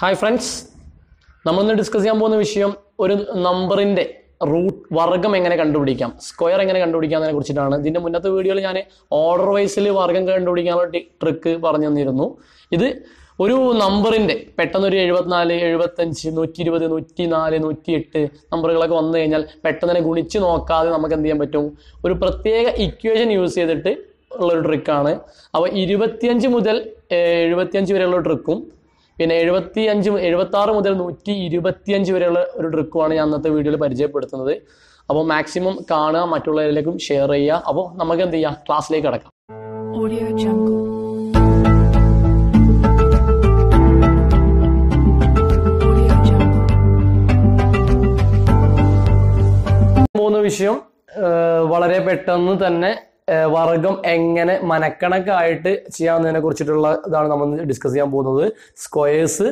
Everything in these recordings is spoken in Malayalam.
ഹായ് ഫ്രണ്ട്സ് നമ്മളിന്ന് ഡിസ്കസ് ചെയ്യാൻ പോകുന്ന വിഷയം ഒരു നമ്പറിന്റെ റൂട്ട് വർഗം എങ്ങനെ കണ്ടുപിടിക്കാം? സ്ക്വയർ എങ്ങനെ കണ്ടുപിടിക്കാം എന്നതിനെ കുറിച്ചിട്ടാണ്. ഇതിന്റെ മുന്നത്തെ വീഡിയോയിൽ ഞാൻ ഓർഡർ വൈസിൽ വർഗം കണ്ടുപിടിക്കാനുള്ള ട്രിക്ക് പറഞ്ഞു തന്നിരുന്നു. ഇത് ഒരു നമ്പറിന്റെ പെട്ടെന്ന് ഒരു എഴുപത്തിനാല് എഴുപത്തഞ്ച് നൂറ്റി ഇരുപത് നൂറ്റി നാല് നൂറ്റി എട്ട് നമ്പറുകളൊക്കെ വന്നു കഴിഞ്ഞാൽ പെട്ടെന്ന് തന്നെ ഗുണിച്ച് നോക്കാതെ നമുക്ക് എന്ത് ചെയ്യാൻ പറ്റും? ഒരു പ്രത്യേക ഇക്വേഷൻ യൂസ് ചെയ്തിട്ട് ഉള്ളൊരു ട്രിക്കാണ് അപ്പോൾ ഇരുപത്തിയഞ്ച് മുതൽ എഴുപത്തിയഞ്ച് വരെയുള്ള ട്രിക്കും പിന്നെ എഴുപത്തി അഞ്ച് എഴുപത്തി ആറ് മുതൽ നൂറ്റി ഇരുപത്തി അഞ്ച് വരെയുള്ള ഒരു ട്രിക്കുമാണ് ഞാൻ അന്നത്തെ വീഡിയോയിൽ പരിചയപ്പെടുത്തുന്നത്. അപ്പോൾ മാക്സിമം കാണുക മറ്റുള്ളവരിലേക്കും ഷെയർ ചെയ്യുക. അപ്പോൾ നമുക്ക് എന്ത് ചെയ്യാം? ക്ലാസ്സിലേക്ക് കിടക്കാം. മൂന്ന് വിഷയം വളരെ പെട്ടെന്ന് തന്നെ വർഗം എങ്ങനെ മനക്കണക്കായിട്ട് ചെയ്യാവുന്നതിനെ കുറിച്ചിട്ടുള്ള ഇതാണ് നമ്മൾ ഡിസ്കസ് ചെയ്യാൻ പോകുന്നത്. സ്ക്വയേഴ്സ്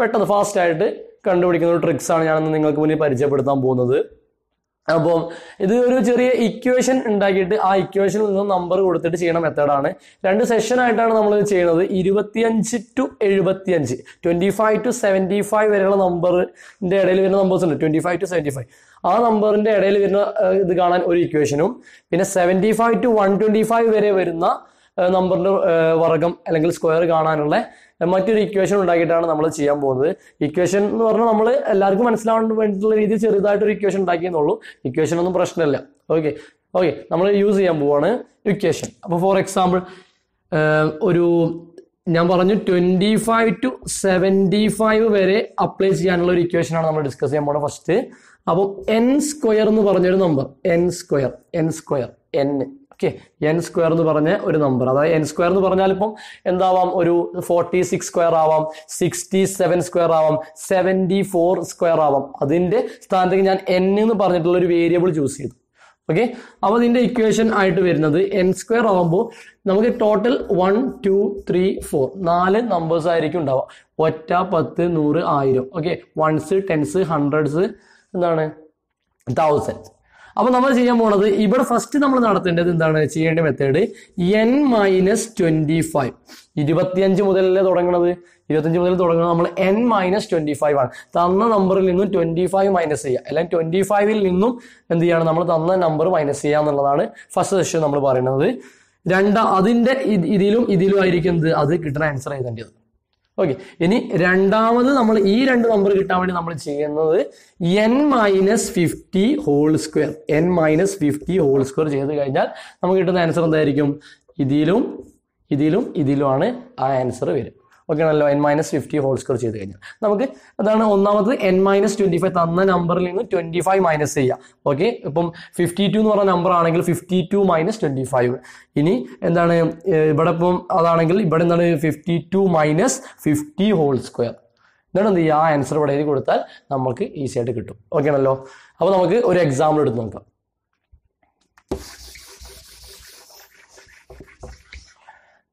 പെട്ടെന്ന് ഫാസ്റ്റ് ആയിട്ട് കണ്ടുപിടിക്കുന്ന ഒരു ട്രിക്സ് ആണ് ഞാൻ നിങ്ങൾക്ക് മുന്നിൽ പരിചയപ്പെടുത്താൻ പോകുന്നത്. അപ്പം ഇത് ഒരു ചെറിയ ഇക്വേഷൻ ഉണ്ടാക്കിയിട്ട് ആ ഇക്വേഷനിൽ നിന്ന് നമ്പർ കൊടുത്തിട്ട് ചെയ്യണ മെത്തേഡാണ് രണ്ട് സെഷൻ ആയിട്ടാണ് നമ്മൾ ചെയ്യുന്നത്. ഇരുപത്തിയഞ്ച് ടു എഴുപത്തിയഞ്ച്. Twenty five to seventy five വരെയുള്ള നമ്പറിന്റെ ഇടയിൽ വരുന്ന നമ്പേഴ്സ് ഉണ്ട്. Twenty five to seventy five ആ നമ്പറിന്റെ ഇടയിൽ വരുന്ന ഇത് കാണാൻ ഒരു ഇക്വേഷനും പിന്നെ seventy five to one twenty five വരെ വരുന്ന നമ്പറിന്റെ വർഗം അല്ലെങ്കിൽ സ്ക്വയർ കാണാനുള്ള മറ്റൊരു ഇക്വേഷൻ ഉണ്ടാക്കിയിട്ടാണ് നമ്മൾ ചെയ്യാൻ പോകുന്നത്. ഇക്വേഷൻ എന്ന് പറഞ്ഞാൽ നമ്മൾ എല്ലാവർക്കും മനസ്സിലാവാൻ വേണ്ടിയിട്ടുള്ള രീതിയിൽ ചെറുതായിട്ടൊരു ഇക്വേഷൻ ഉണ്ടാക്കിയെന്നുള്ളൂ. ഇക്വേഷൻ ഒന്നും പ്രശ്നമില്ല. ഓക്കെ ഓക്കെ നമ്മൾ യൂസ് ചെയ്യാൻ പോവാണ്. ഇക്വേഷൻ അപ്പോൾ ഫോർ എക്സാമ്പിൾ ഒരു ഞാൻ പറഞ്ഞു twenty five to seventy five വരെ അപ്ലൈ ചെയ്യാനുള്ള ഒരു ഇക്വേഷൻ ആണ് നമ്മൾ ഡിസ്കസ് ചെയ്യാൻ പോകുന്നത് ഫസ്റ്റ് അപ്പം എൻ സ്ക്വയർ എന്ന് പറഞ്ഞൊരു number N square N square N okay. N square എന്ന് പറഞ്ഞ ഒരു നമ്പർ അതായത് എൻ സ്ക്വയർ എന്ന് പറഞ്ഞാൽ ഇപ്പം എന്താവാം? ഒരു ഫോർട്ടി സിക്സ് സ്ക്വയർ ആവാം സിക്സ്റ്റി സെവൻ സ്ക്വയർ ആവാം സെവന്റി ഫോർ സ്ക്വയർ ആവാം. അതിന്റെ സ്ഥാനത്തേക്ക് ഞാൻ എൻ എന്ന് പറഞ്ഞിട്ടുള്ള ഒരു വേരിയബിൾ ചൂസ് ചെയ്തു. ഓക്കെ? അപ്പോൾ ഇതിന്റെ ഇക്വേഷൻ ആയിട്ട് വരുന്നത് എൻ സ്ക്വയർ ആകുമ്പോൾ നമുക്ക് total one two three four നാല് നമ്പേഴ്സ് ആയിരിക്കും ഉണ്ടാവുക. ഒറ്റ പത്ത് നൂറ് ആയിരം. ഓക്കെ? വൺസ് ടെൻസ് ഹൺഡ്രഡ്സ് എന്താണ്? തൗസൻഡ് അപ്പൊ നമ്മൾ ചെയ്യാൻ പോണത് ഇവിടെ ഫസ്റ്റ് നമ്മൾ നടത്തേണ്ടത് എന്താണ്? ചെയ്യേണ്ട method N minus twenty five ഇരുപത്തിയഞ്ച് മുതലല്ലേ തുടങ്ങണത്? ഇരുപത്തിയഞ്ച് മുതൽ തുടങ്ങുന്നത് നമ്മൾ എൻ മൈനസ് ട്വന്റി ഫൈവ് ആണ്. തന്ന നമ്പറിൽ നിന്നും ട്വന്റി ഫൈവ് മൈനസ് ചെയ്യുക. അല്ലെങ്കിൽ ട്വന്റി ഫൈവിൽ നിന്നും എന്ത് ചെയ്യണം? നമ്മൾ തന്ന നമ്പർ മൈനസ് ചെയ്യുക എന്നുള്ളതാണ് ഫസ്റ്റ് സെഷൻ നമ്മൾ പറയുന്നത്. രണ്ടാ അതിന്റെ ഇതിലും ഇതിലും ആയിരിക്കും അത് കിട്ടുന്ന ആൻസർ എഴുതേണ്ടത്. ഓക്കെ ഇനി രണ്ടാമത് നമ്മൾ ഈ രണ്ട് നമ്പർ കിട്ടാൻ വേണ്ടി നമ്മൾ ചെയ്യുന്നത് N minus fifty whole square N minus fifty whole square ചെയ്ത് കഴിഞ്ഞാൽ നമുക്ക് കിട്ടുന്ന ആൻസർ എന്തായിരിക്കും? ഇതിലും ഇതിലും ഇതിലുമാണ് ആ ആൻസർ വരും ഓക്കെ ആണല്ലോ N minus fifty whole square ചെയ്ത് കഴിഞ്ഞാൽ. നമുക്ക് അതാണ് ഒന്നാമത് എൻ മൈനസ് ട്വന്റി ഫൈവ് തന്ന നമ്പറിൽ നിന്ന് ട്വന്റി ഫൈവ് മൈനസ് ചെയ്യാം. ഓക്കെ ഇപ്പം ഫിഫ്റ്റി ടു എന്ന് പറഞ്ഞ നമ്പർ ആണെങ്കിൽ fifty two minus twenty five ഇനി എന്താണ് ഇവിടെ ഇപ്പം അതാണെങ്കിൽ ഇവിടെ എന്താണ് fifty two minus fifty whole square എന്നിട്ട് എന്ത് ചെയ്യുക? ആ ആൻസർ ഇവിടെ എഴുതി കൊടുത്താൽ നമുക്ക് ഈസി ആയിട്ട് കിട്ടും. ഓക്കെ ആണല്ലോ? അപ്പോൾ നമുക്ക് ഒരു എക്സാമ്പിൾ എടുത്ത് നോക്കാം.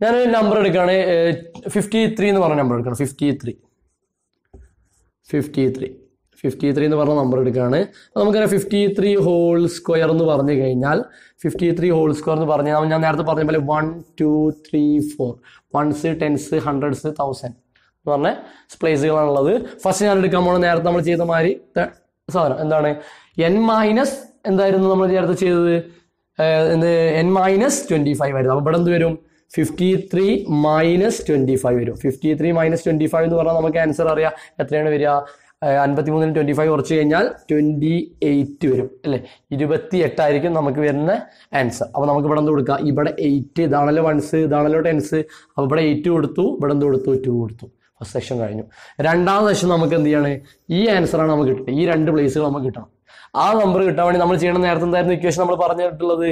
ഞാനൊരു നമ്പർ എടുക്കുകയാണ്. ഫിഫ്റ്റി ത്രീ എന്ന് പറഞ്ഞ നമ്പർ എടുക്കണം. Fifty three fifty three fifty three എന്ന് പറഞ്ഞ നമ്പർ എടുക്കുകയാണ്. അപ്പോൾ നമുക്കറിയാം ഫിഫ്റ്റി ത്രീ ഹോൾ സ്ക്വയർ എന്ന് പറഞ്ഞു കഴിഞ്ഞാൽ ഫിഫ്റ്റി ത്രീ ഹോൾ സ്ക്വയർ എന്ന് പറഞ്ഞാൽ ഞാൻ നേരത്തെ പറഞ്ഞ പോലെ one two three four ones tens hundreds thousand എന്ന് പറഞ്ഞ സ്പ്ലേസുകളാണുള്ളത് ഫസ്റ്റ് ഞാൻ എടുക്കാൻ പോകുന്നത് നേരത്തെ നമ്മൾ ചെയ്ത മാതിരി സാധനം എന്താണ്? എൻ മൈനസ് എന്തായിരുന്നു നമ്മൾ നേരത്തെ ചെയ്തത്? എന്ത്? എൻ മൈനസ് ട്വന്റി ഫൈവ് ആയിരുന്നു. അപ്പോൾ ഇവിടെ എന്ത് വരും? Fifty three minus twenty five വരും. Fifty three minus twenty five എന്ന് പറഞ്ഞാൽ നമുക്ക് ആൻസർ അറിയാം. എത്രയാണ് വരിക? അൻപത്തി മൂന്നിന് ട്വന്റി ഫൈവ് കുറച്ച് കഴിഞ്ഞാൽ ട്വന്റി എയ്റ്റ് വരും. അല്ലെ? ഇരുപത്തി എട്ടായിരിക്കും നമുക്ക് വരുന്ന ആൻസർ അപ്പൊ നമുക്ക് ഇവിടെ എന്ത് കൊടുക്കാം? ഇവിടെ എയ്റ്റ് ഇതാണല്ലോ വൺസ് ഇതാണല്ലോ ടെൻസ് അപ്പൊ ഇവിടെ എയ്റ്റ് കൊടുത്തു ഇവിടെ എന്ത് കൊടുത്തു? ടു കൊടുത്തു. ഫസ്റ്റ് സെക്ഷൻ കഴിഞ്ഞു. രണ്ടാം സെക്ഷൻ നമുക്ക് എന്ത് ചെയ്യാണ്? ഈ ആൻസർ ആണ് നമുക്ക് കിട്ടുന്നത് ഈ രണ്ട് പ്ലേസുകൾ നമുക്ക് കിട്ടണം. ആ നമ്പർ കിട്ടാൻ വേണ്ടി നമ്മൾ ചെയ്യണം നേരത്തെ എന്തായിരുന്നു ഇക്വേഷൻ നമ്മൾ പറഞ്ഞിട്ടുള്ളത്?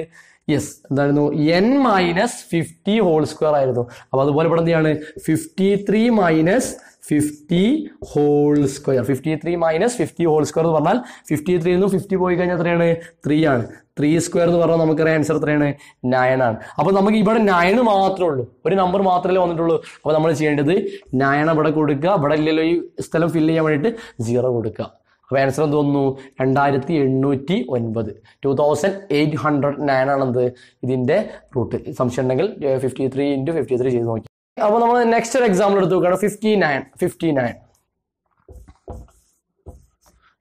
യെസ് എന്തായിരുന്നു? N minus fifty whole square ആയിരുന്നു. അപ്പൊ അതുപോലെ ഇവിടെ എന്താണ് fifty three minus fifty whole square fifty three minus fifty whole square എന്ന് പറഞ്ഞാൽ ഫിഫ്റ്റി ത്രീ നിന്നും ഫിഫ്റ്റി പോയി കഴിഞ്ഞാൽ എത്രയാണ്? ത്രീ ആണ്. ത്രീ സ്ക്വയർ എന്ന് പറഞ്ഞാൽ നമുക്കറിയാം ആൻസർ എത്രയാണ്? നയൻ ആണ്. അപ്പൊ നമുക്ക് ഇവിടെ നയൻ മാത്രമേ ഉള്ളൂ. ഒരു നമ്പർ മാത്രമേ വന്നിട്ടുള്ളൂ. അപ്പൊ നമ്മൾ ചെയ്യേണ്ടത് നയൻ ഇവിടെ കൊടുക്കുക. ഇവിടെ ഇല്ലല്ലോ ഈ സ്ഥലം ഫില്ല് ചെയ്യാൻ വേണ്ടിയിട്ട് സീറോ കൊടുക്കുക. അപ്പൊ ആൻസർ എന്ത് വന്നു? രണ്ടായിരത്തി എണ്ണൂറ്റി ഒൻപത് two thousand eight hundred nine ആണെന്ത് ഇതിന്റെ റൂട്ട് സംശയം ഉണ്ടെങ്കിൽ fifty three into fifty three ചെയ്ത് നോക്കി. അപ്പോൾ നമ്മൾ നെക്സ്റ്റ് ഒരു എക്സാമ്പിൾ എടുത്ത് നോക്കുകയാണ്. Fifty nine fifty nine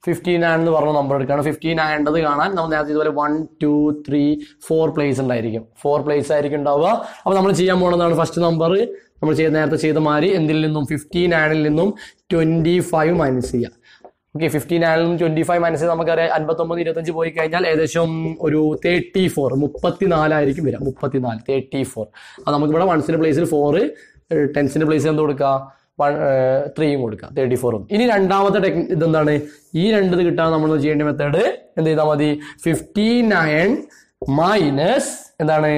fifty nine എന്ന് പറഞ്ഞ നമ്പർ എടുക്കുകയാണ്. ഫിഫ്റ്റി നയന്റത് കാണാൻ നമ്മൾ നേരത്തെ ഇതുപോലെ one two three four place ഉണ്ടായിരിക്കും. ഫോർ പ്ലേസ് ആയിരിക്കും ഉണ്ടാവുക. അപ്പോൾ നമ്മൾ ചെയ്യാൻ പോകുന്നതാണ് ഫസ്റ്റ് നമ്പർ നമ്മൾ ചെയ്ത് നേരത്തെ ചെയ്ത മാതിരി എന്തിൽ നിന്നും? ഫിഫ്റ്റി നയനിൽ നിന്നും ട്വന്റി ഫൈവ് മൈനസ് ചെയ്യുക. ഓക്കെ ഫിഫ്റ്റീൻ ആണെങ്കിലും ട്വന്റി ഫൈവ് മൈനസ് നമുക്കറിയാം അൻപത്തൊമ്പത് ഇരുപത്തഞ്ച് പോയി കഴിഞ്ഞാൽ ഏകദേശം ഒരു തേർട്ടി ഫോർ മുപ്പത്തിനാലായിരിക്കും വരാം മുപ്പത്തിനാല് തേർട്ടി ഫോർ അത് നമുക്കിവിടെ വൺസിന്റെ പ്ലേസിൽ ഫോറ് ടെൻസിന്റെ പ്ലേസിൽ എന്ത് കൊടുക്കുക? വൺ ത്രീയും കൊടുക്കുക. തേർട്ടി ഫോറും ഇനി രണ്ടാമത്തെ ടെക്നി ഇതെന്താണ്? ഈ രണ്ടത് കിട്ടാൻ നമ്മൾ ചെയ്യേണ്ട മെത്തേഡ് എന്ത് ചെയ്താൽ മതി? ഫിഫ്റ്റി നയൻ മൈനസ് എന്താണ്?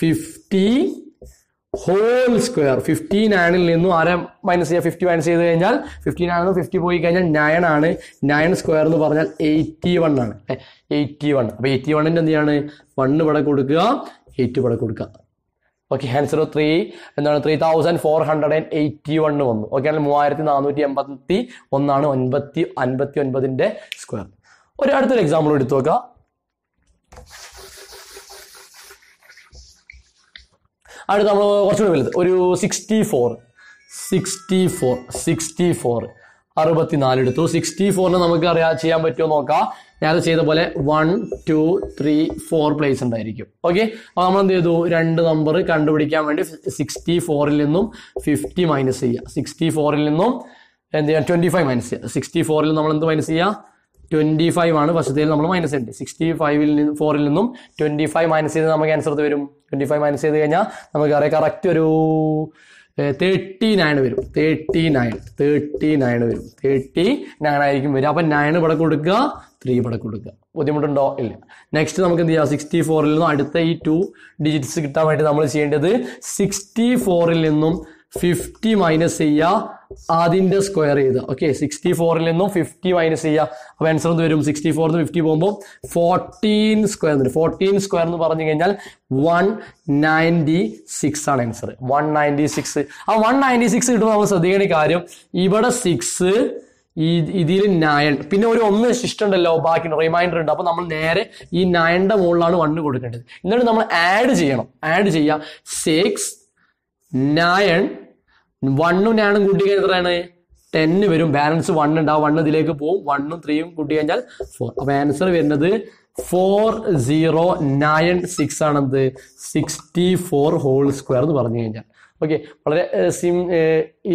ഫിഫ്റ്റി ഹോൾ സ്ക്വയർ ഫിഫ്റ്റി നയനിൽ നിന്നും ആരെ മൈനസ് ചെയ്യുക ഫിഫ്റ്റി മൈനസ് ചെയ്ത് കഴിഞ്ഞാൽ ഫിഫ്റ്റി ആണെന്ന് ഫിഫ്റ്റി പോയി കഴിഞ്ഞാൽ നയൻ ആണ്. നയൻ സ്ക്വയർ എന്ന് പറഞ്ഞാൽ എയ്റ്റി വൺ ആണ്. എയ്റ്റി വൺ അപ്പോൾ എയ്റ്റി വണ്ണിന്റെ എന്ത് ചെയ്യാണ് വൺ ഇവിടെ കൊടുക്കുക എയ്റ്റ് ഇവിടെ കൊടുക്കുക. ഓക്കെ ആൻസർ ത്രീ എന്താണ്? Three thousand four hundred and eighty one വന്നു. ഓക്കെ ആണെങ്കിൽ മൂവായിരത്തി നാനൂറ്റി എൺപത്തി ഒന്നാണ് ഒൻപത്തി അൻപത്തി ഒൻപതിന്റെ സ്ക്വയർ ഒരു അടുത്തൊരു എക്സാമ്പിൾ എടുത്തു നോക്കാം. അടുത്ത നമ്മൾ കുറച്ചുകൂടി വലുത്. ഒരു sixty four sixty four sixty four അറുപത്തിനാല് എടുത്തു. സിക്സ്റ്റി ഫോറിന് നമുക്ക് അറിയാം ചെയ്യാൻ പറ്റുമോ നോക്കാം. ഞാൻ ചെയ്ത പോലെ one two three four place ഉണ്ടായിരിക്കും. ഓക്കെ അപ്പോൾ നമ്മൾ എന്ത് ചെയ്തു? രണ്ട് നമ്പർ കണ്ടുപിടിക്കാൻ വേണ്ടി സിക്സ്റ്റി ഫോറിൽ നിന്നും ഫിഫ്റ്റി മൈനസ് ചെയ്യുക. സിക്സ്റ്റി ഫോറിൽ നിന്നും എന്ത് ചെയ്യാം? ട്വന്റി ഫൈവ് മൈനസ് ചെയ്യുക സിക്സ്റ്റി ഫോറിൽ നമ്മൾ എന്ത് മൈനസ് ചെയ്യുക? ട്വന്റി ഫൈവ് ആണ് വശത്തിൽ നമ്മൾ മൈനസ് ഉണ്ട് സിക്സ്റ്റി ഫൈവിൽ നിന്ന് ഫോറിൽ നിന്നും ട്വന്റി ഫൈവ് മൈനസ് ചെയ്ത് നമുക്ക് ആൻസർ വരും. ട്വന്റി ഫൈവ് മൈനസ് ചെയ്ത് കഴിഞ്ഞാൽ നമുക്ക് അറിയാം കറക്റ്റ് ഒരു തേർട്ടി നയൻ വരും. തേർട്ടി നയൻ തേർട്ടി നയൻ വരും. തേർട്ടി നയൻ ആയിരിക്കും വരും അപ്പം നയൻ ഇവിടെ കൊടുക്കുക ത്രീ ഇവിടെ കൊടുക്കുക. ബുദ്ധിമുട്ടുണ്ടോ? ഇല്ല. നെക്സ്റ്റ് നമുക്ക് എന്ത് ചെയ്യാം? സിക്സ്റ്റി ഫോറിൽ നിന്നും അടുത്ത ഈ ടു ഡിജിറ്റ്സ് കിട്ടാൻ വേണ്ടി നമ്മൾ ചെയ്യേണ്ടത് സിക്സ്റ്റി ഫോറിൽ നിന്നും ഫിഫ്റ്റി മൈനസ് ചെയ്യുക അതിന്റെ സ്ക്വയർ ചെയ്ത്. ഓക്കെ സിക്സ്റ്റി ഫോറിൽ നിന്നും ഫിഫ്റ്റി മൈനസ് ചെയ്യുക അപ്പോൾ ആൻസർ എന്ത് വരും? സിക്സ്റ്റി ഫോറിൽ നിന്ന് ഫിഫ്റ്റി പോകുമ്പോൾ ഫോർട്ടീൻ സ്ക്വയർ എന്ന് ഫോർട്ടീൻ സ്ക്വയർ എന്ന് പറഞ്ഞു കഴിഞ്ഞാൽ വൺ നയന്റി സിക്സ് ആണ് ആൻസർ വൺ നയന്റി സിക്സ് ആ വൺ നയന്റി സിക്സ് കിട്ടുമ്പോൾ നമ്മൾ ശ്രദ്ധിക്കേണ്ട കാര്യം ഇവിടെ സിക്സ് ഇതിൽ നയൻ പിന്നെ ഒരു ഒന്ന് ശിഷ്ടമുണ്ടല്ലോ ബാക്കി റിമൈൻഡർ ഉണ്ട്. അപ്പോൾ നമ്മൾ നേരെ ഈ നയന്റെ മുകളിലാണ് വണ്ണ് കൊടുക്കേണ്ടത്. എന്നിട്ട് നമ്മൾ ആഡ് ചെയ്യണം. ആഡ് ചെയ്യുക സിക്സ് നയൻ വണ്ണും ഞാനും കൂട്ടി കഴിഞ്ഞാൽ എത്രയാണ്? ടെന്ന് വരും. ബാലൻസ് വൺ ഉണ്ടാവും വൺ ഇതിലേക്ക് പോവും. വണ്ണും ത്രീയും കൂട്ടി കഴിഞ്ഞാൽ ഫോർ അപ്പൊ ആൻസർ വരുന്നത് ഫോർ സീറോ നയൻ സിക്സ് ആണെന്ത്? സിക്സ്റ്റി ഫോർ ഹോൾ സ്ക്വയർ എന്ന് പറഞ്ഞു കഴിഞ്ഞാൽ. ഓക്കെ വളരെ സിം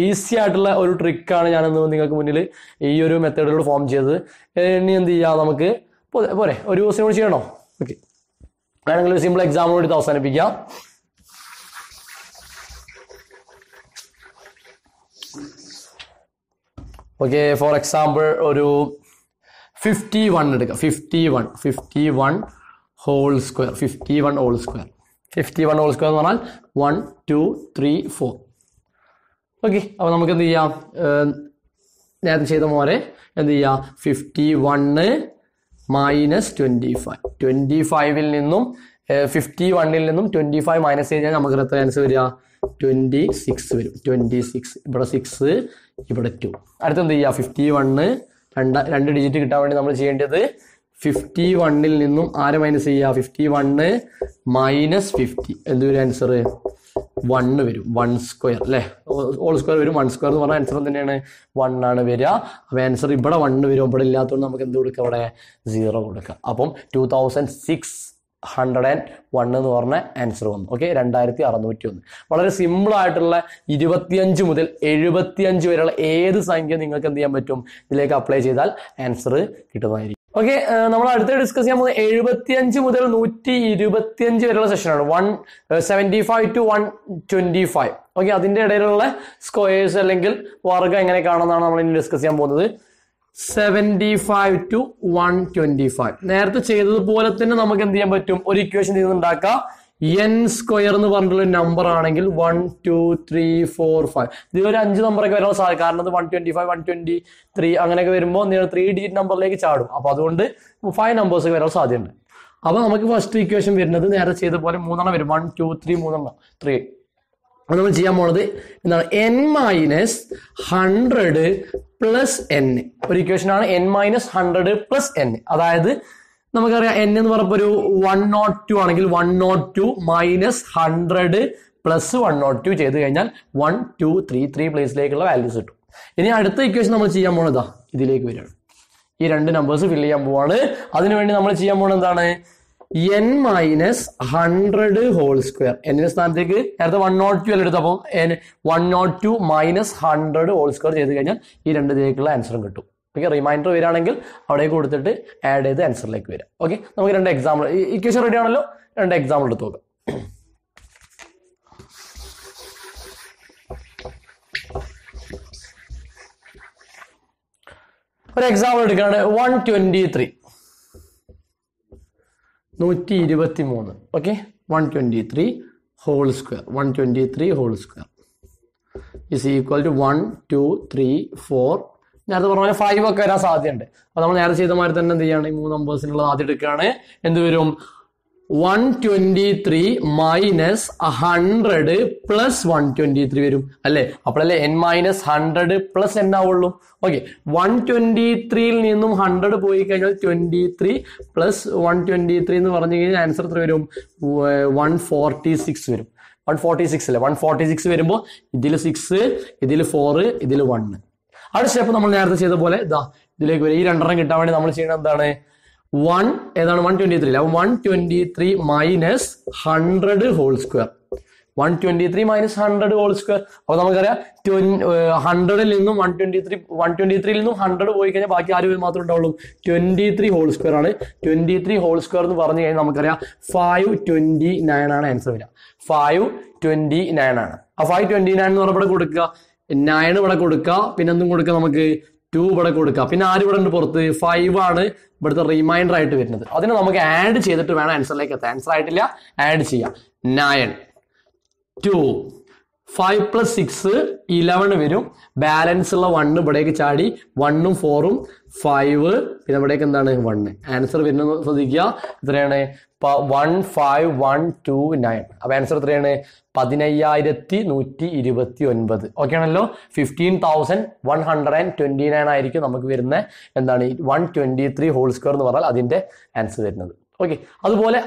ഈസി ആയിട്ടുള്ള ഒരു ട്രിക്കാണ് ഞാനിന്ന് നിങ്ങൾക്ക് മുന്നിൽ ഈ ഒരു മെത്തേഡിലൂടെ ഫോം ചെയ്തത്. ഇനി എന്ത് ചെയ്യാം നമുക്ക്? പോരെ. ഒരു ദിവസം കൂടി ചെയ്യണോ? ഓക്കെ വേണമെങ്കിൽ ഒരു സിമ്പിൾ എക്സാം കൂടി അവസാനിപ്പിക്കാം. ഓക്കെ ഫോർ എക്സാമ്പിൾ ഒരു ഫിഫ്റ്റി വൺ എടുക്കാം. Fifty one fifty one whole square fifty one whole square fifty one whole square എന്ന് പറഞ്ഞാൽ one two three four okay അപ്പോൾ നമുക്ക് എന്ത് ചെയ്യാം? നേരത്തെ ചെയ്ത പോലെ എന്ത് ചെയ്യാം? Fifty one minus twenty five twenty ഫൈവിൽ നിന്നും ഫിഫ്റ്റി വണ്ണിൽ നിന്നും ട്വന്റി ഫൈവ് മൈനസ് ചെയ്താൽ നമുക്ക് എത്ര ആൻസർ വരിക? ട്വന്റി സിക്സ് വരും. ട്വന്റി സിക്സ് ഇവിടെ സിക്സ് ഇവിടെ ടു അടുത്ത് എന്ത് ചെയ്യുക? ഫിഫ്റ്റി വണ്ണ് രണ്ട് രണ്ട് ഡിജിറ്റ് കിട്ടാൻ വേണ്ടി നമ്മൾ ചെയ്യേണ്ടത് ഫിഫ്റ്റി വണ്ണിൽ നിന്നും ആരെ മൈനസ് ചെയ്യുക? ഫിഫ്റ്റി വണ്ണ് മൈനസ് ഫിഫ്റ്റി എന്ത് വരും ആൻസർ വണ്ണ് വരും. വൺ സ്ക്വയർ അല്ലേ? ഓൾ സ്ക്വയർ വരും. വൺ സ്ക്വയർ എന്ന് പറഞ്ഞാൽ ആൻസർ തന്നെയാണ്. വൺ ആണ് വരിക. അപ്പോൾ ആൻസർ ഇവിടെ വണ്ണ് വരും ഇവിടെ ഇല്ലാത്തതുകൊണ്ട് നമുക്ക് എന്ത് കൊടുക്കാം അവിടെ സീറോ കൊടുക്കാം. അപ്പം two thousand six hundred and one എന്ന് പറഞ്ഞ ആൻസർ വന്നു. ഓക്കെ രണ്ടായിരത്തി അറുന്നൂറ്റി ഒന്ന് വളരെ സിമ്പിൾ ആയിട്ടുള്ള ഇരുപത്തിയഞ്ച് മുതൽ എഴുപത്തിയഞ്ച് വരെയുള്ള ഏത് സംഖ്യ നിങ്ങൾക്ക് എന്ത് ചെയ്യാൻ പറ്റും? ഇതിലേക്ക് അപ്ലൈ ചെയ്താൽ ആൻസർ കിട്ടുന്നതായിരിക്കും. ഓക്കെ നമ്മൾ അടുത്ത ഡിസ്കസ് ചെയ്യാൻ പോകുന്നത് എഴുപത്തിയഞ്ച് മുതൽ നൂറ്റി ഇരുപത്തിയഞ്ച് വരെയുള്ള സെഷനാണ് one seventy five to one twenty five okay അതിന്റെ ഇടയിലുള്ള സ്ക്വയേഴ്സ് അല്ലെങ്കിൽ വർഗം എങ്ങനെ കാണുന്നതാണ് നമ്മൾ ഇനി ഡിസ്കസ് ചെയ്യാൻ പോകുന്നത്? Seventy five to one twenty five നേരത്തെ ചെയ്തതുപോലെ തന്നെ നമുക്ക് എന്ത് ചെയ്യാൻ പറ്റും? ഒരു ഇക്വേഷൻ ചെയ്ത് ഉണ്ടാക്കാം എൻ സ്ക്വയർ എന്ന് പറഞ്ഞിട്ടുള്ള നമ്പർ ആണെങ്കിൽ one two three four five ഇത് ഒരു അഞ്ച് നമ്പറൊക്കെ വരാൻ സാധ്യത. കാരണം അത് one twenty five one twenty three അങ്ങനെയൊക്കെ വരുമ്പോൾ നിങ്ങൾ ത്രീ ഡിജിറ്റ് നമ്പറിലേക്ക് ചാടും. അപ്പൊ അതുകൊണ്ട് ഫൈവ് നമ്പേഴ്സ് ഒക്കെ വരാൻ സാധ്യതയുണ്ട്. അപ്പൊ നമുക്ക് ഫസ്റ്റ് ഇക്വേഷൻ വരുന്നത് നേരെ ചെയ്ത പോലെ മൂന്നെണ്ണം വരും. വൺ ടു ത്രീ മൂന്നെണ്ണം. ത്രീ അത് നമ്മൾ ചെയ്യാൻ പോണത് എന്താണ് n minus hundred plus n ഒരു ഇക്വേഷൻ ആണ് n minus hundred plus n അതായത് നമുക്കറിയാം എൻ എന്ന് പറയുമ്പോൾ ഒരു വൺ നോട്ട് ടു ആണെങ്കിൽ one nought two minus hundred plus one nought two ചെയ്ത് കഴിഞ്ഞാൽ വൺ ടു ത്രീ ത്രീ പ്ലേസിലേക്കുള്ള വാല്യൂസ് കിട്ടും. ഇനി അടുത്ത ഇക്വേഷൻ നമ്മൾ ചെയ്യാൻ പോണതാ ഇതിലേക്ക് വരികയാണ്. ഈ രണ്ട് നമ്പേഴ്സ് ഫില്ല് ചെയ്യാൻ പോവാണ്. അതിനുവേണ്ടി നമ്മൾ ചെയ്യാൻ പോകുന്നത് എന്താണ്? N minus hundred whole square എന്നിന്റെ സ്ഥാനത്തേക്ക് നേരത്തെ വൺ നോട്ട് ടു അല്ല n one nought two minus hundred whole square ചെയ്ത് കഴിഞ്ഞാൽ ഈ രണ്ട് ഇതിലേക്കുള്ള ആൻസറും കിട്ടും. ഓക്കെ റിമൈൻഡർ വരികയാണെങ്കിൽ അവിടെ കൊടുത്തിട്ട് ആഡ് ചെയ്ത് ആൻസറിലേക്ക് വരാം ഓക്കെ നമുക്ക് രണ്ട് എക്സാമ്പിൾ ഇക്വേഷൻ റെഡി ആണല്ലോ? രണ്ട് എക്സാമ്പിൾ എടുത്ത് നോക്കാം. ഒരു എക്സാമ്പിൾ എടുക്കുകയാണ്. വൺ ട്വന്റി ത്രീ നൂറ്റി ഇരുപത്തി മൂന്ന് okay one twenty three whole square one twenty three whole square is equal to one two three four നേരത്തെ പറഞ്ഞ പോലെ ഫൈവ് ഒക്കെ വരാൻ സാധ്യതയുണ്ട്. അപ്പോൾ നമ്മൾ നേരത്തെ ചെയ്ത മാതിരി തന്നെ എന്ത് ചെയ്യുകയാണ് ഈ മൂന്ന് നമ്പേഴ്സിനുള്ളത് ആദ്യം എടുക്കുകയാണ്. എന്ത് വരും? One twenty three minus hundred plus one twenty three വരും അല്ലെ? അപ്പോഴല്ലേ എൻ മൈനസ് ഹൺഡ്രഡ് പ്ലസ് എന്നാവുള്ളൂ. ഓക്കെ വൺ ട്വന്റി ത്രീയിൽ നിന്നും ഹൺഡ്രഡ് പോയി കഴിഞ്ഞാൽ twenty three plus one twenty three എന്ന് പറഞ്ഞു കഴിഞ്ഞാൽ ആൻസർ എത്ര വരും? വൺ ഫോർട്ടി സിക്സ് വരും. വൺ ഫോർട്ടി സിക്സ് അല്ലേ? വൺ ഫോർട്ടി സിക്സ് വരുമ്പോൾ ഇതിൽ സിക്സ് ഇതിൽ ഫോറ് ഇതിൽ വൺ അടുത്ത സ്റ്റെപ്പ് നമ്മൾ നേരത്തെ ചെയ്ത പോലെ ഇതാ ഇതിലേക്ക് വരും. ഈ രണ്ടെണ്ണം കിട്ടാൻ വേണ്ടി നമ്മൾ ചെയ്യുന്നത് എന്താണ്? വൺ ഏതാണ്? വൺ ട്വന്റി ത്രീ അപ്പൊ one twenty three minus hundred whole square one twenty three minus hundred whole square അപ്പൊ നമുക്കറിയാം ഹൺഡ്രഡിൽ നിന്നും one twenty three one twenty ത്രീയിൽ നിന്നും ഹൺഡ്രഡ് പോയി കഴിഞ്ഞാൽ ബാക്കി ആര് മാത്രമേ ഉണ്ടാവുള്ളൂ. ട്വന്റി ത്രീ ഹോൾ സ്ക്വയർ ആണ്. ട്വന്റി ത്രീ ഹോൾ സ്ക്വയർ എന്ന് പറഞ്ഞു കഴിഞ്ഞാൽ നമുക്കറിയാം ഫൈവ് ട്വന്റി നയൻ ആണ് ആൻസർ വരിക. ഫൈവ് ട്വന്റി നയൻ ആണ്. ആ ഫൈവ് ട്വന്റി നയൻ എന്ന് പറഞ്ഞാൽ ഇവിടെ കൊടുക്കുക. നയൻ ഇവിടെ കൊടുക്കുക. പിന്നെ എന്തും കൊടുക്കുക നമുക്ക്? ടു ഇവിടെ കൊടുക്കുക പിന്നെ ആര് ഇവിടെ ഉണ്ട് പുറത്ത്. ഫൈവ് ആണ് ഇവിടുത്തെ റിമൈൻഡർ ആയിട്ട് വരുന്നത്. അതിനെ നമുക്ക് ആഡ് ചെയ്തിട്ട് വേണം ആൻസറിലേക്ക് എത്താൻ. ആൻസർ ആയിട്ടില്ല. ആഡ് ചെയ്യാം. Nine two five plus six eleven വരും. ബാലൻസ് ഉള്ള വണ്ണ് ഇവിടേക്ക് ചാടി വണ്ണും ഫോറും ഫൈവ് പിന്നെ ഇവിടേക്ക് എന്താണ്? വണ്ണ് ആൻസർ വരുന്നത് ശ്രദ്ധിക്കുക. എത്രയാണ്? One five one two nine അപ്പൊ ആൻസർ എത്രയാണ്? പതിനയ്യായിരത്തി നൂറ്റി ഇരുപത്തി ഒൻപത് ഓക്കെ ആണല്ലോ? Fifteen thousand one hundred and twenty nine ആയിരിക്കും നമുക്ക് വരുന്ന എന്താണ്? One twenty three whole square എന്ന് പറഞ്ഞാൽ അതിന്റെ ആൻസർ വരുന്നത്. ഓക്കെ അതുപോലെ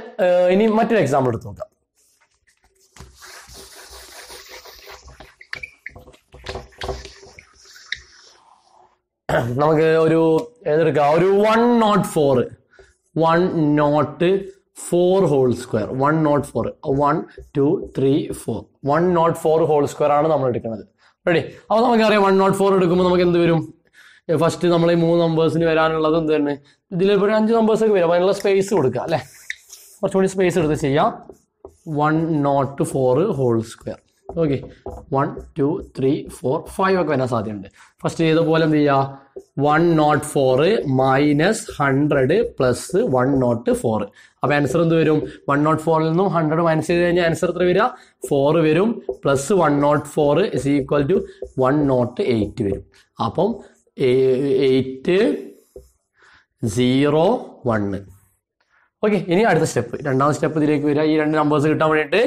ഇനി മറ്റൊരു എക്സാമ്പിൾ എടുത്ത് നോക്കാം. നമുക്ക് ഒരു ഏതെടുക്കാം? ഒരു one nought four one nought four whole square one nought four one two three four one nought four whole square ആണ് നമ്മൾ എടുക്കുന്നത്. റെഡി അപ്പോൾ നമുക്കറിയാം വൺ നോട്ട് ഫോർ എടുക്കുമ്പോൾ നമുക്ക് എന്ത് വരും? ഫസ്റ്റ് നമ്മൾ ഈ മൂന്ന് നമ്പേഴ്സിന് വരാനുള്ളത് എന്ത് തന്നെ ഇതിൽ ഒരു അഞ്ച് നമ്പേഴ്സ് ഒക്കെ വരും. അതിനുള്ള സ്പേസ് കൊടുക്കുക അല്ലേ? കുറച്ചുകൂടി സ്പേസ് എടുത്ത് ചെയ്യാം. One nought four whole square okay one two three four five ഒക്കെ വരാൻ സാധ്യതയുണ്ട്. ഫസ്റ്റ് ചെയ്ത പോലെ എന്ത് ചെയ്യുക one nought four minus hundred plus one nought four അപ്പൊ ആൻസർ എന്ത് വരും? വൺ നോട്ട് ഫോറിൽ നിന്നും ഹൺഡ്രഡ് മൈനസ് ചെയ്ത് കഴിഞ്ഞാൽ ആൻസർ എത്ര വരിക? ഫോർ വരും. Plus one nought four is equal to one nought eight വരും. അപ്പം എയ്റ്റ് സീറോ വണ്ണ് ഓക്കെ ഇനി അടുത്ത സ്റ്റെപ്പ് രണ്ടാമത്തെ സ്റ്റെപ്പ് ഇതിലേക്ക് വരിക. ഈ രണ്ട് നമ്പേഴ്സ് കിട്ടാൻ വേണ്ടിയിട്ട്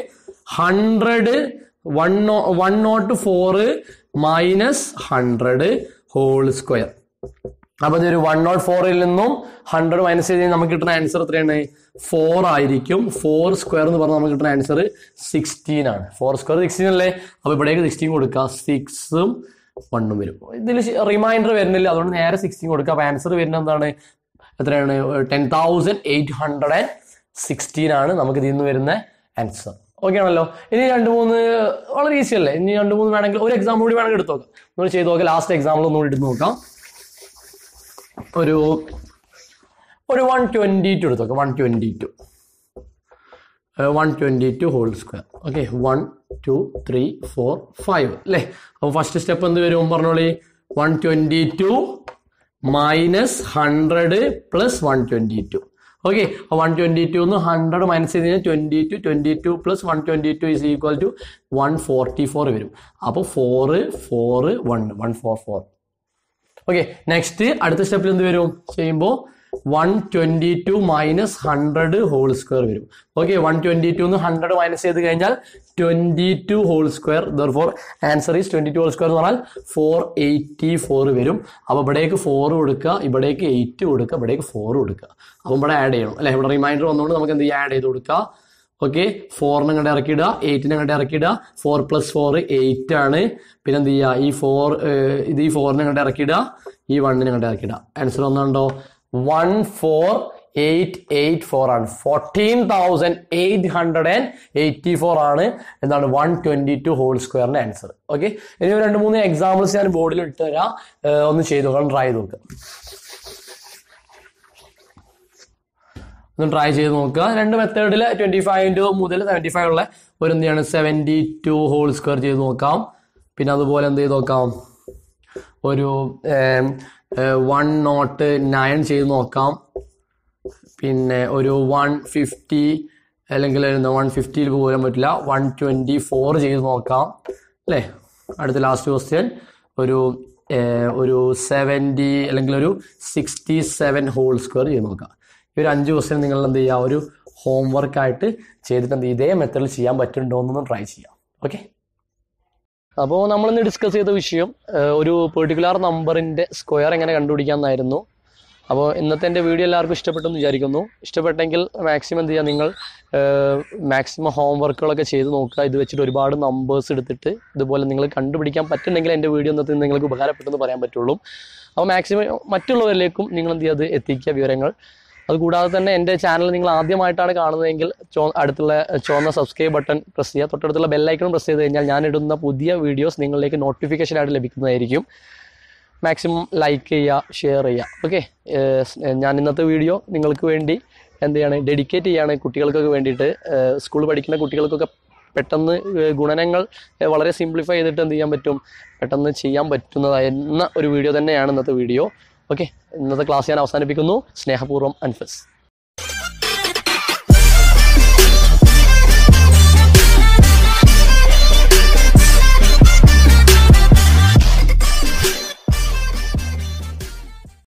hundred one one nought four minus hundred whole square അപ്പൊ ഇതൊരു വൺ നോട്ട് ഫോറിൽ നിന്നും ഹൺഡ്രഡ് മൈനസ് ചെയ്ത് നമുക്ക് കിട്ടുന്ന ആൻസർ എത്രയാണ്? ഫോർ ആയിരിക്കും. ഫോർ സ്ക്വയർ എന്ന് പറഞ്ഞാൽ നമുക്ക് കിട്ടുന്ന ആൻസർ സിക്സ്റ്റീൻ ആണ്. ഫോർ സ്ക്വയർ സിക്സ്റ്റീൻ അല്ലേ? അപ്പൊ ഇവിടേക്ക് സിക്സ്റ്റീൻ കൊടുക്കുക സിക്സും വണ്ണും വരും. ഇതിൽ റിമൈൻഡർ വരുന്നില്ല. അതുകൊണ്ട് നേരെ സിക്സ്റ്റീൻ കൊടുക്കുക അപ്പൊ ആൻസർ വരുന്ന എന്താണ്? എത്രയാണ്? Ten thousand eight hundred and sixteen ആണ് നമുക്ക് ഇതിൽ നിന്ന് വരുന്ന ആൻസർ ഓക്കെ ആണല്ലോ ഇനി രണ്ട് മൂന്ന് വളരെ ഈസി അല്ലേ? ഇനി രണ്ട് മൂന്ന് വേണമെങ്കിൽ ഒരു എക്സാമ്പിൾ കൂടി വേണമെങ്കിൽ എടുത്ത് നോക്കാം. നമ്മൾ ചെയ്ത് നോക്കാം ലാസ്റ്റ് എക്സാമ്പിൾ ഒന്നുകൂടി എടുത്ത് നോക്കാം. ഒരു ഒരു വൺ ട്വന്റി ടു എടുത്ത് നോക്കാം. One twenty two one twenty two whole square okay one two three four five അല്ലേ? അപ്പോൾ ഫസ്റ്റ് സ്റ്റെപ്പ് എന്ത് വരും? പറഞ്ഞോളി. One twenty two minus hundred plus one twenty two okay one twenty two എന്ന് ഹൺഡ്രഡ് മൈനസ് ചെയ്ത് കഴിഞ്ഞാൽ twenty two twenty two plus one twenty two is equal to one forty four വരും. അപ്പോൾ four four one one four four okay next അടുത്ത സ്റ്റെപ്പിൽ എന്ത് വരും? ചെയ്യുമ്പോൾ one twenty two minus hundred whole square വരും. Okay one twenty two hundred minus ചെയ്ത് കഴിഞ്ഞാൽ twenty two whole square four answer is twenty two whole square എന്ന് പറഞ്ഞാൽ ഫോർ എയ്റ്റി ഫോർ വരും. അപ്പോൾ ഇവിടേക്ക് ഫോർ കൊടുക്കുക ഇവിടേക്ക് എയ്റ്റ് കൊടുക്കുക ഇവിടേക്ക് ഫോർ കൊടുക്കുക. അപ്പം ഇവിടെ ആഡ് ചെയ്യണം. അല്ലെ? ഇവിടെ റിമൈൻഡർ വന്നുകൊണ്ട് നമുക്ക് എന്ത് ചെയ്യാം? ആഡ് ചെയ്ത് കൊടുക്കുക. ഓക്കെ ഫോറിന് അങ്ങോട്ട് ഇറക്കിയിടുക എയ്റ്റിന് അങ്ങോട്ട് ഇറക്കിയിടുക. ഫോർ പ്ലസ് ഫോർ എയ്റ്റ് ആണ്. പിന്നെ എന്ത് ചെയ്യുക? ഈ ഫോർ ഇത് ഈ ഫോറിന് അങ്ങോട്ട് ഇറക്കിയിടുക. ഈ വണ്ണിന് അങ്ങോട്ട് ഇറക്കിയിടുക. Answer ഒന്നുണ്ടോ one four eight eight four ആണ്. Fourteen thousand eight hundred and eighty four ആണ് എന്താണ് വൺ ട്വന്റി ടു ഹോൾ സ്ക്വയറിന്റെ ആൻസർ ഓക്കെ ഇനി രണ്ട് മൂന്ന് എക്സാമ്പിൾസ് ഞാൻ ബോർഡിൽ ഇട്ട് തരാം. ഒന്ന് ചെയ്ത് നോക്കാം ട്രൈ ചെയ്ത് നോക്കുക ഒന്ന് ട്രൈ ചെയ്ത് നോക്കുക. രണ്ട് മെത്തേഡിൽ ട്വന്റി ഫൈവ് ഇന്റു മുതൽ സെവന്റി ഫൈവ് ഉള്ള ഒരു എന്താണ് സെവന്റി ടു ഹോൾ സ്ക്വയർ ചെയ്ത് നോക്കാം. പിന്നെ അതുപോലെ എന്ത് ചെയ്ത് നോക്കാം? ഒരു വൺ നോട്ട് നയൻ ചെയ്ത് നോക്കാം. പിന്നെ ഒരു വൺ ഫിഫ്റ്റി അല്ലെങ്കിൽ വൺ ഫിഫ്റ്റിയിൽ പോകാൻ പറ്റില്ല. വൺ ട്വന്റി ഫോർ ചെയ്ത് നോക്കാം. അല്ലേ? അടുത്ത ലാസ്റ്റ് ക്വസ്റ്റ്യൻ ഒരു ഒരു സെവന്റി അല്ലെങ്കിൽ ഒരു സിക്സ്റ്റി സെവൻ ഹോൾ സ്ക്വയർ ചെയ്ത് നോക്കാം. ഈ ഒരു അഞ്ച് ക്വസ്റ്റ്യൻ നിങ്ങൾ എന്ത് ചെയ്യുക ഒരു ഹോംവർക്ക് ആയിട്ട് ചെയ്തിട്ട് എന്ത്? ഇതേ മെത്തേഡിൽ ചെയ്യാൻ പറ്റുന്നുണ്ടോ എന്നൊന്ന് ട്രൈ ചെയ്യാം. ഓക്കെ അപ്പോൾ നമ്മളിന്ന് ഡിസ്കസ് ചെയ്ത വിഷയം ഒരു പെർട്ടിക്കുലർ നമ്പറിന്റെ സ്ക്വയർ എങ്ങനെ കണ്ടുപിടിക്കാമെന്നായിരുന്നു. അപ്പോൾ ഇന്നത്തെ എന്റെ വീഡിയോ എല്ലാവർക്കും ഇഷ്ടപ്പെട്ടെന്ന് വിചാരിക്കുന്നു. ഇഷ്ടപ്പെട്ടെങ്കിൽ മാക്സിമം എന്ത് ചെയ്യുക നിങ്ങൾ മാക്സിമം ഹോംവർക്കുകളൊക്കെ ചെയ്ത് നോക്കുക. ഇത് വെച്ചിട്ട് ഒരുപാട് നമ്പേഴ്സ് എടുത്തിട്ട് ഇതുപോലെ നിങ്ങൾ കണ്ടുപിടിക്കാൻ പറ്റുന്നെങ്കിൽ എന്റെ വീഡിയോ ഇന്നത്തെ നിങ്ങൾക്ക് ഉപകാരപ്പെട്ടെന്ന് പറയാൻ പറ്റുള്ളൂ. അപ്പോൾ മാക്സിമം മറ്റുള്ളവരിലേക്കും നിങ്ങൾ എന്ത് ചെയ്യുക അത് എത്തിക്കുക വിവരങ്ങൾ. അതുകൂടാതെ തന്നെ എന്റെ ചാനൽ നിങ്ങൾ ആദ്യമായിട്ടാണ് കാണുന്നതെങ്കിൽ ചോ അടുത്തുള്ള ചുവന്ന സബ്സ്ക്രൈബ് ബട്ടൺ പ്രസ് ചെയ്യുക. തൊട്ടടുത്തുള്ള ബെല്ലൈക്കൺ പ്രസ് ചെയ്ത് കഴിഞ്ഞാൽ ഞാൻ ഇടുന്ന പുതിയ വീഡിയോസ് നിങ്ങളിലേക്ക് നോട്ടിഫിക്കേഷൻ ആയിട്ട് ലഭിക്കുന്നതായിരിക്കും. മാക്സിമം ലൈക്ക് ചെയ്യുക ഷെയർ ചെയ്യുക. ഓക്കെ ഞാൻ ഇന്നത്തെ വീഡിയോ നിങ്ങൾക്ക് വേണ്ടി എന്ത് ചെയ്യാണ്? ഡെഡിക്കേറ്റ് ചെയ്യാണ് കുട്ടികൾക്കൊക്കെ വേണ്ടിയിട്ട്. സ്കൂൾ പഠിക്കുന്ന കുട്ടികൾക്കൊക്കെ പെട്ടെന്ന് ഗുണനങ്ങൾ വളരെ സിംപ്ലിഫൈ ചെയ്തിട്ട് എന്ത് ചെയ്യാൻ പറ്റും? പെട്ടെന്ന് ചെയ്യാൻ പറ്റുന്നതായിരുന്ന ഒരു വീഡിയോ തന്നെയാണ് ഇന്നത്തെ വീഡിയോ ഓക്കെ ഇന്നത്തെ ക്ലാസ് ഞാൻ അവസാനിപ്പിക്കുന്നു. സ്നേഹപൂർവം അൻഫസ്.